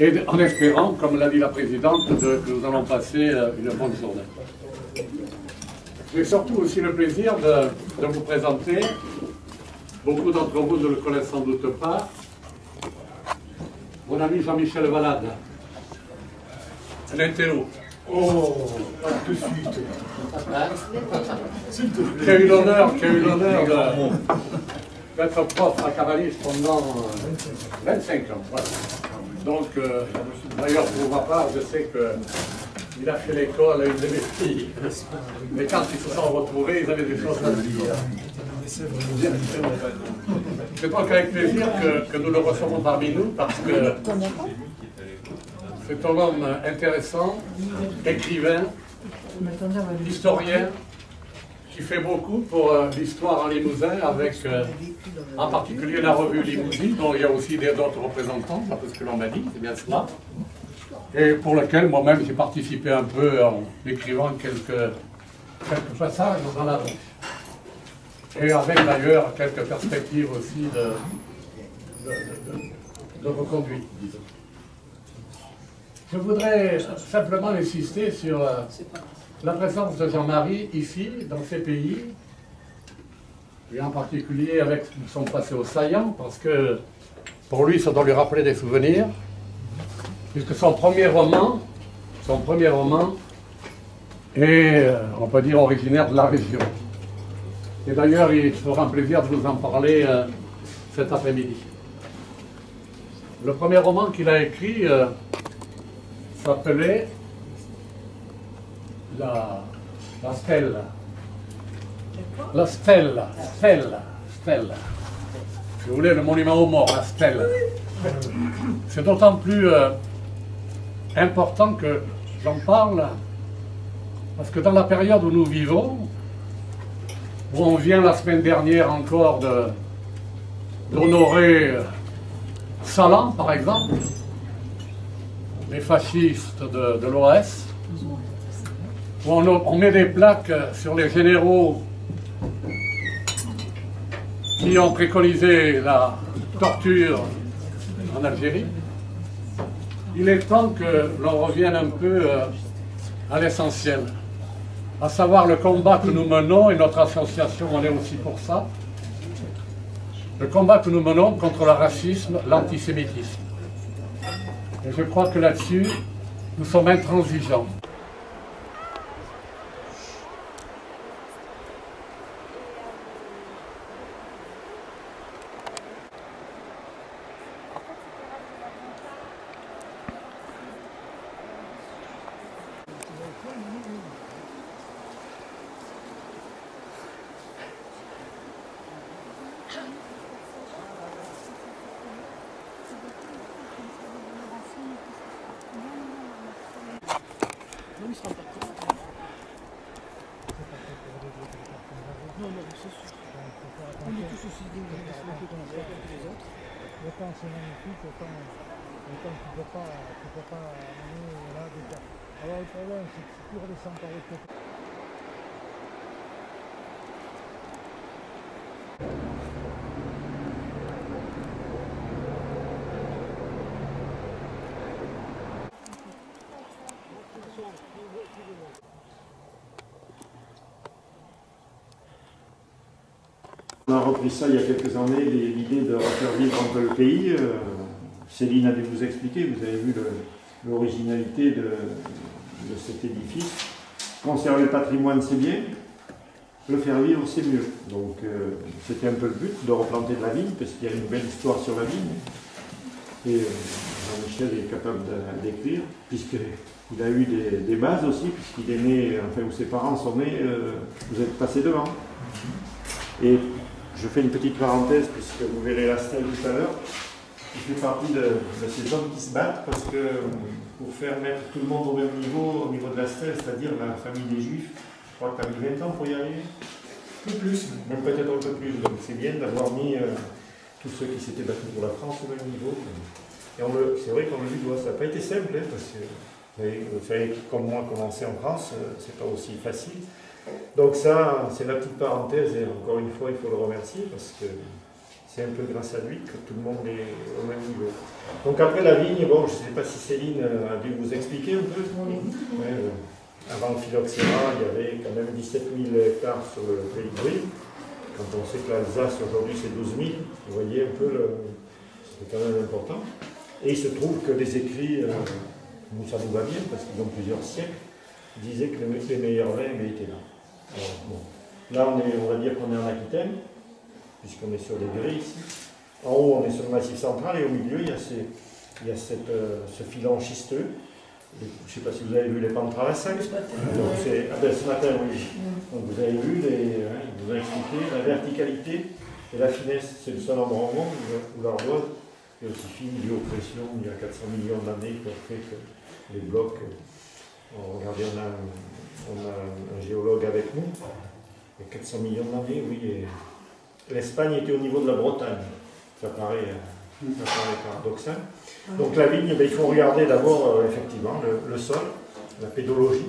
Et en espérant, comme l'a dit la présidente, que nous allons passer euh, une bonne journée. J'ai surtout aussi le plaisir de, vous présenter, beaucoup d'entre vous ne le connaissent sans doute pas, mon ami Jean-Michel Valade, un intello. Oh, tout de suite. Qui a eu l'honneur, qui a eu l'honneur d'être prof à Cavalis pendant 25 ans. Donc, euh, d'ailleurs, pour ma part, je sais qu'il a fait l'école à une de mes filles. Mais quand ils se sont retrouvés, ils avaient des choses à dire. C'est donc avec plaisir que, nous le recevons parmi nous parce que c'est un homme intéressant, écrivain, historien, qui fait beaucoup pour euh, l'histoire en Limousin, avec euh, en particulier la revue Limousin, dont il y a aussi d'autres représentants, parce que l'on m'a dit, c'est bien cela, et pour lequel moi-même j'ai participé un peu en écrivant quelques, quelques passages dans la revue. Et avec d'ailleurs quelques perspectives aussi de, de, de reconduite, disons. Je voudrais simplement insister sur euh, la présence de Jean-Marie ici, dans ces pays, et en particulier avec son passé au saillant, parce que pour lui, ça doit lui rappeler des souvenirs, puisque son premier roman, son premier roman est, euh, on peut dire, originaire de la région. Et d'ailleurs, il sera un plaisir de vous en parler euh, cet après-midi. Le premier roman qu'il a écrit euh, s'appelait la, la Stella. La Stella, Stella, Stella. Si vous voulez, le monument aux morts, la Stella. C'est d'autant plus euh, important que j'en parle, parce que dans la période où nous vivons, où on vient la semaine dernière encore d'honorer euh, Salan, par exemple, les fascistes de, de l'OS, où on, met des plaques sur les généraux qui ont préconisé la torture en Algérie. Il est temps que l'on revienne un peu euh, à l'essentiel, à savoir le combat que nous menons, et notre association en est aussi pour ça, le combat que nous menons contre le racisme, l'antisémitisme. Et je crois que là-dessus, nous sommes intransigeants. Non, il sera pas Non, non, c'est sûr. On est tous aussi dignes de se mettre dans la porte que les autres. Autant c'est magnifique, autant, autant tu ne peux pas, tu peux pas amener là des. Alors le problème, c'est que si tu redescends par le côté. On a repris ça il y a quelques années, l'idée de refaire vivre un peu le pays. Euh, Céline a dû vous expliquer, vous avez vu l'originalité de, cet édifice. Conserver le patrimoine, c'est bien. Le faire vivre, c'est mieux. Donc euh, c'était un peu le but de replanter de la vigne, parce qu'il y a une belle histoire sur la vigne. Et euh, Jean-Michel est capable d'écrire, puisqu'il a eu des, bases aussi, puisqu'il est né, enfin où ses parents sont nés, vous êtes passé devant. Et je fais une petite parenthèse, puisque vous verrez la stèle tout à l'heure. Je fais partie de, ces hommes qui se battent parce que pour faire mettre tout le monde au même niveau, au niveau de la stèle, c'est-à-dire la famille des Juifs, je crois que tu as mis 20 ans pour y arriver. Plus plus. Même peut-être un peu plus. Donc c'est bien d'avoir mis euh, tous ceux qui s'étaient battus pour la France au même niveau. Et c'est vrai qu'on le dit, ça n'a pas été simple, hein, parce que vous savez, comme moi, commencer en France, euh, c'est pas aussi facile. Donc ça, c'est la petite parenthèse, et encore une fois, il faut le remercier, parce que c'est un peu grâce à lui que tout le monde est au même niveau. Donc après la vigne, bon, je ne sais pas si Céline a dû vous expliquer un peu. Euh, avant phylloxéra, il y avait quand même 17 000 hectares sur le pays de Brie. Quand on sait que l'Alsace aujourd'hui c'est 12 000, vous voyez un peu, c'est quand même important. Et il se trouve que les écrits, euh, nous ça nous va bien parce qu'ils ont plusieurs siècles, disaient que les meilleurs vins étaient là. Bon. Là on, est, on va dire qu'on est en Aquitaine, puisqu'on est sur les grilles ici. En haut, on est sur le massif central et au milieu, il y a, il y a cette, euh, ce filon schisteux. Je ne sais pas si vous avez vu les pentes traversables. Ah ben, ce matin, oui. Donc vous avez vu, les, hein, vous a expliqué la verticalité et la finesse. C'est le seul endroit au monde où l'ardoise est aussi fine, due aux pressions, il y a 400 millions d'années qui ont fait que les blocs. Regardez, on a, on a un géologue avec nous. Il y a 400 millions d'années, oui. L'Espagne était au niveau de la Bretagne. Ça paraît, euh, paradoxal. Donc la vigne, ben, il faut regarder d'abord euh, effectivement le, sol, la pédologie,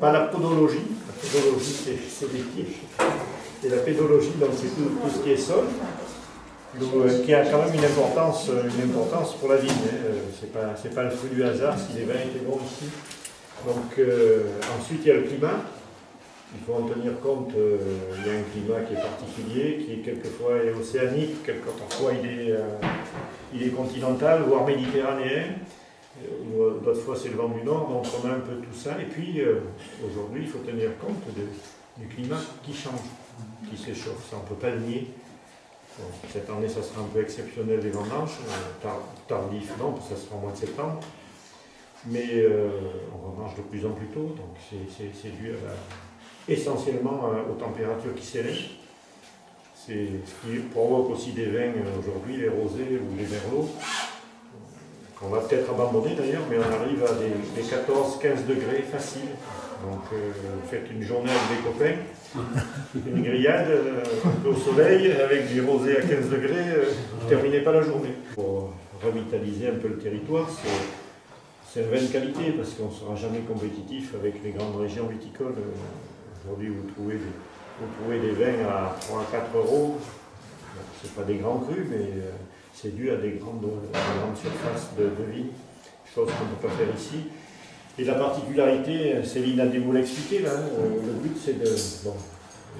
pas la podologie, la pédologie c'est des pieds, et la pédologie donc c'est tout, ce qui est sol, euh, qui a quand même une importance, une importance pour la vigne. Hein. C'est pas, pas le fruit du hasard si les vins étaient bons ici. Donc ensuite il y a le climat, il faut en tenir compte, euh, il y a un climat qui est particulier, qui est quelquefois océanique, quelquefois il est, euh, il est continental, voire méditerranéen. Euh, d'autres fois c'est le vent du nord, donc on a un peu tout ça. Et puis aujourd'hui il faut tenir compte du climat qui change, qui s'échauffe, ça on ne peut pas le nier. cette année ça sera un peu exceptionnel les vendanges, tardif non, ça sera au mois de septembre. Mais on remange de plus en plus tôt, donc c'est dû à la, essentiellement euh, aux températures qui s'élèvent. C'est ce qui provoque aussi des vins euh, aujourd'hui, les rosés ou les merlots, qu'on va peut-être abandonner d'ailleurs, mais on arrive à des, 14-15 degrés faciles. Donc euh, vous faites une journée avec des copains, une grillade au soleil, avec du rosé à 15 degrés, vous ne terminez pas la journée. Pour revitaliser un peu le territoire, c'est une vaine qualité parce qu'on ne sera jamais compétitif avec les grandes régions viticoles Aujourd'hui, vous trouvez, des, vous trouvez des vins à 3 à 4 euros. Ce pas des grands crus, mais euh, c'est dû à des grandes, grandes surfaces de, vie, chose qu'on ne peut pas faire ici. Et la particularité, Céline a dû vous l'expliquer, là, euh, le but c'est de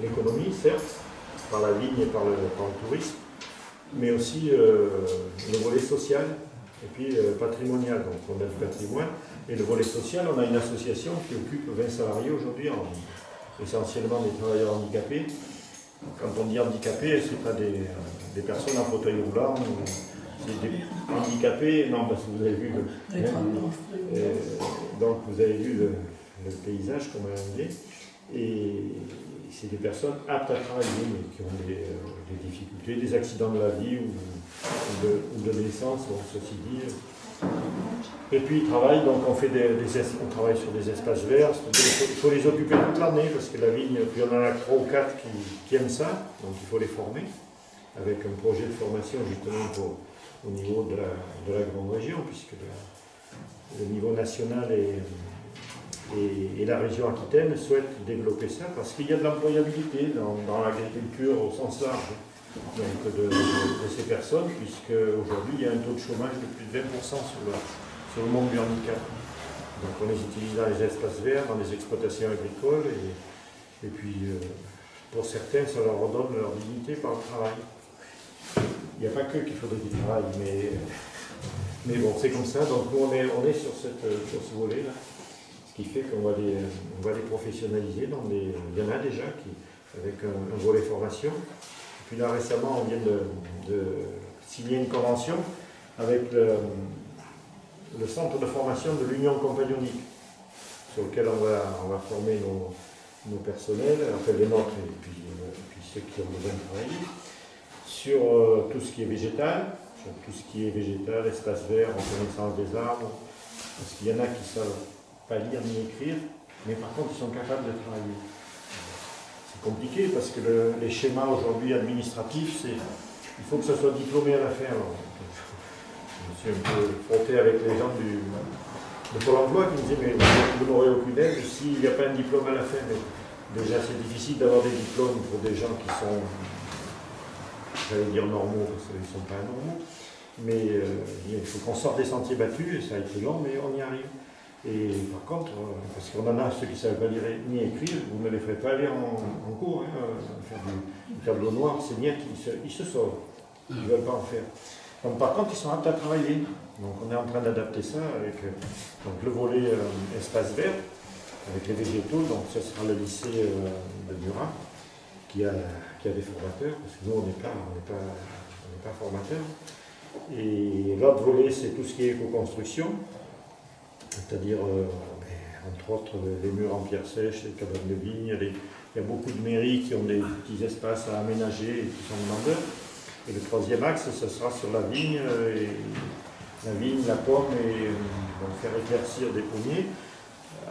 l'économie, certes, par la vigne et par le, tourisme, mais aussi euh, le volet social et puis patrimonial. Donc on a du patrimoine. Et le volet social, on a une association qui occupe 20 salariés aujourd'hui en essentiellement des travailleurs handicapés. Quand on dit handicapés, ce n'est pas des, personnes en fauteuil roulant, c'est des handicapés, non, parce que vous avez vu le, euh, donc vous avez vu le, paysage, comme on dit, et c'est des personnes aptes à travailler, mais qui ont des, euh, difficultés, des accidents de la vie ou, de, de, naissance, ceci dit, et puis ils travaillent, donc on, fait des, on travaille sur des espaces verts, il faut, les occuper toute l'année parce que la vigne, puis on en a trois ou quatre qui, aiment ça, donc il faut les former avec un projet de formation justement au niveau de la, grande région, puisque le, niveau national et, la région Aquitaine souhaitent développer ça parce qu'il y a de l'employabilité dans, l'agriculture au sens large de, ces personnes, puisque aujourd'hui il y a un taux de chômage de plus de 20% sur le, monde du handicap. Donc on les utilise dans les espaces verts, dans les exploitations agricoles, et, puis euh, pour certains, ça leur redonne leur dignité par le travail. Il n'y a pas que qu'il faudrait qu'ils travaillent, mais, mais bon, c'est comme ça. Donc nous, on est, on est sur, sur ce volet-là, qui fait qu'on va les, va les professionnaliser. Il y en a déjà qui, avec un, volet formation. puis là, récemment, on vient de, signer une convention avec le, centre de formation de l'Union compagnonique, sur lequel on va, on va former nos, nos personnels, enfin les nôtres et puis, puis, ceux qui ont besoin de travailler, sur euh, tout ce qui est végétal, sur tout ce qui est végétal, espace vert, reconnaissance des arbres, parce qu'il y en a qui savent pas lire ni écrire, mais par contre ils sont capables de travailler. C'est compliqué parce que les schémas aujourd'hui administratifs, c'est il faut que ce soit diplômé à la fin suis un peu frotté avec les gens du, de Pôle emploi qui me disaient Mais vous n'aurez aucune aide s'il n'y a pas un diplôme à la fin. Mais déjà, c'est difficile d'avoir des diplômes pour des gens qui sont j'allais dire normaux, parce qu'ils ne sont pas normaux, mais euh, il faut qu'on sorte des sentiers battus, et ça a été long, mais on y arrive. Et par contre, euh, parce qu'on en a ceux qui ne savent pas lire ni écrire, vous ne les ferez pas aller en, cours, hein, faire du, tableau noir, c'est bien qu'ils se, ils se sauvent, ils ne veulent pas en faire. Donc, par contre, ils sont aptes à travailler. Donc on est en train d'adapter ça avec donc, le volet espace vert, avec les végétaux, donc ce sera le lycée de Murat qui a, qui a des formateurs, parce que nous, on n'est pas, pas, pas formateurs. Et l'autre volet, c'est tout ce qui est éco-construction, c'est-à-dire, euh, entre autres, les murs en pierre sèche, les cabanes de vigne. Il y a beaucoup de mairies qui ont des petits espaces à aménager et qui sont demandeurs. Et le troisième axe, ce sera sur la vigne, euh, la vigne, la pomme, et euh, faire éclaircir des pommiers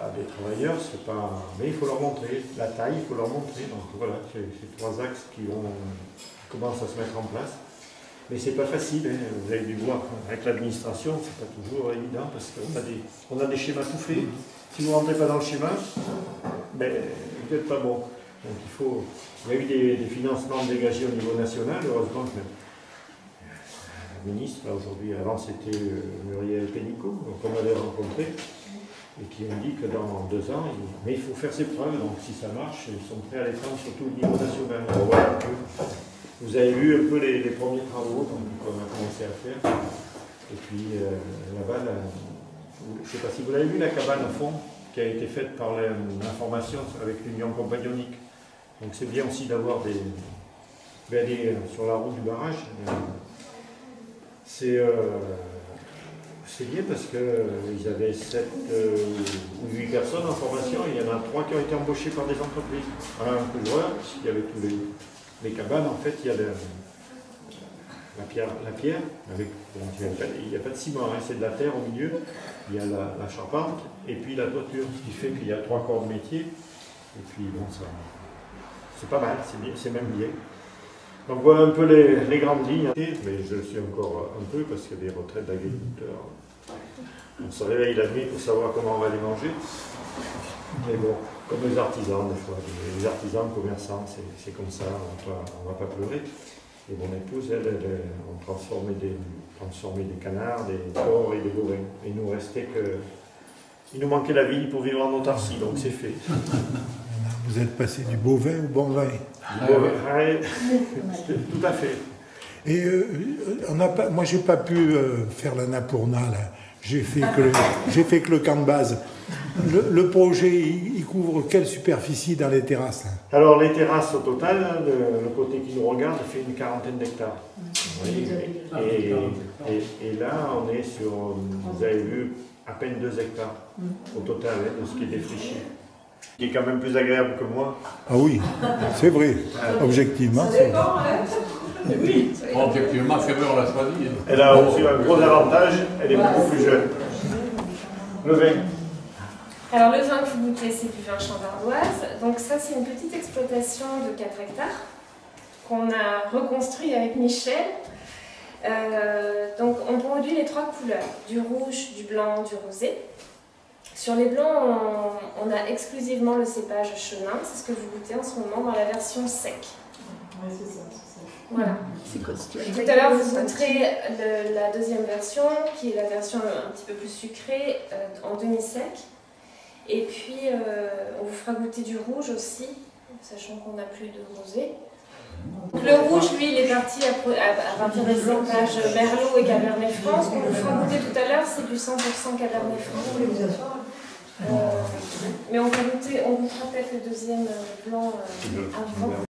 à des travailleurs, c'est pas. Mais il faut leur montrer la taille, il faut leur montrer. Donc voilà, c'est trois axes qui, ont, commencent à se mettre en place. Mais c'est pas facile, hein. vous avez dû voir avec l'administration, c'est pas toujours évident parce qu'on a des, schémas tout faits. Si vous ne rentrez pas dans le schéma, ben, vous n'êtes pas bon. Donc il faut. Il y a eu des, financements dégagés au niveau national, heureusement que la ministre, aujourd'hui, avant c'était euh, Muriel Pénicaud, donc on avait rencontré et qui ont dit que dans deux ans, mais il faut faire ses preuves, donc si ça marche, ils sont prêts à les prendre sur tout le niveau national. Vous avez vu un peu les, premiers travaux qu'on a commencé à faire. Et puis euh, là-bas, je ne sais pas si vous l'avez vu, la cabane au fond, qui a été faite par l'information avec l'Union compagnonique. Donc c'est bien aussi d'avoir des, ben, euh, sur la route du barrage. Euh, c'est c'est bien parce qu'ils euh, avaient 7 euh, ou 8 personnes en formation, il y en a 3 qui ont été embauchés par des entreprises. Un couvreur, puisqu'il y avait tous les, cabanes, en fait, il y a la pierre, il n'y a pas de ciment, hein, c'est de la terre au milieu, il y a la, charpente, et puis la toiture, ce qui fait qu'il y a trois corps de métier, et puis bon, ça, c'est pas mal, c'est même bien. Donc voilà un peu les, grandes lignes. Mais je le suis encore un peu parce qu'il y a des retraites d'agriculteurs. On se réveille la nuit pour savoir comment on va les manger. Mais bon, comme les artisans, des fois. Les artisans, commerçants, c'est comme ça, on ne va pas pleurer. Et mon épouse, elle, elle, on transformait des, transformait des canards, des porcs et des bovins. Il nous restait que. Il nous manquait la vie pour vivre en autarcie, donc c'est fait. Vous êtes passé du bovin au bon vin. tout à fait. Et euh, on a pas, moi, j'ai pas pu euh, faire la Napurna, là. J'ai fait, que le, fait que le camp de base. Le, projet, il, couvre quelle superficie dans les terrasses Alors, les terrasses, au total, le, côté qui nous regarde, fait une quarantaine d'hectares. et, et, là, on est sur, vous avez vu, à peine 2 hectares au total hein, de ce qui est défriché qui est quand même plus agréable que moi. Ah oui, c'est vrai. Objectivement, c'est vrai. Eh oui, objectivement, c'est vrai, on l'a choisi. Hein. Elle a aussi un gros avantage, elle est beaucoup plus jeune. Le vin. Alors le vin que vous goûtez, c'est du vin chambardoise. Donc ça, c'est une petite exploitation de 4 hectares qu'on a reconstruit avec Michel. Euh, donc on produit les trois couleurs, du rouge, du blanc, du rosé. Sur les blancs, on, a exclusivement le cépage chenin, c'est ce que vous goûtez en ce moment dans la version sec. Oui, c'est ça, Voilà. Tout à l'heure, vous goûterez la deuxième version, qui est la version un petit peu plus sucrée, euh, en demi-sec. Et puis, euh, on vous fera goûter du rouge aussi, sachant qu'on n'a plus de rosé. Le rouge, lui, il est parti à, partir des cépages Merlot et Cabernet Franc. Ce qu'on vous fera goûter tout à l'heure, c'est du 100% Cabernet Franc. Euh, mais on, va goûter, on goûtera peut-être le deuxième blanc euh, avant.